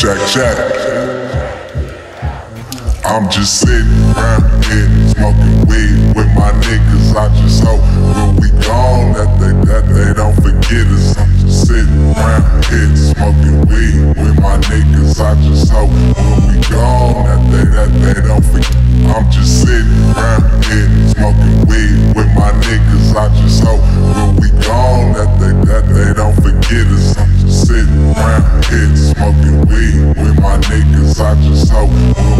Check, check. I'm just sitting around here smoking weed with my niggas. I just hope when we gone that they that they don't forget us. I'm just sitting around here smoking weed with my niggas. I just hope when we gone that they that they don't forget. I'm just sitting around here smoking weed with my niggas. I just hope niggas. I just hope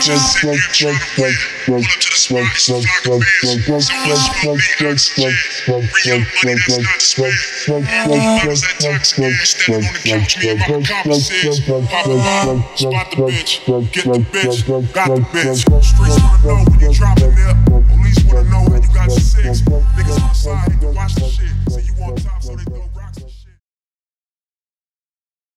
just sit here smoking weed. Pull up to the spot, some dark beers. So let's smoke me. Real money that's not spent. Bottles that toxic. Standing on the couch, me and my accomplices. Pop a bottle, spot the bitch. Get the bitch, got the bitch. Streets wanna know when you drop it.